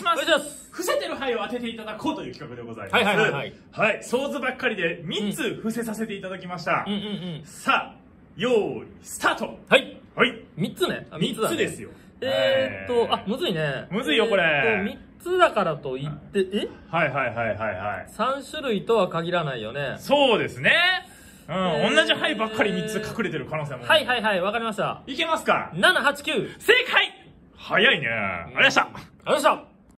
しますおします伏せてる牌を当てていただこうという企画でございます。はいはいはいはい。はい、想像ばっかりで3つ伏せさせていただきました。うんうんうん。さあ、用意、スタートはい。はい、3つね。3つねつですよ。えーっと、あ、むずいね。むずいよこれえー、3つだからといって、えはいはいはいはいはい。?3 種類とは限らないよね。そうですね。うん、えー同じ牌ばっかり3つ隠れてる可能性も。はいはいはい、わかりました。いけますか？7、8、9。正解早いね。ありがとうございました。ありがとうございました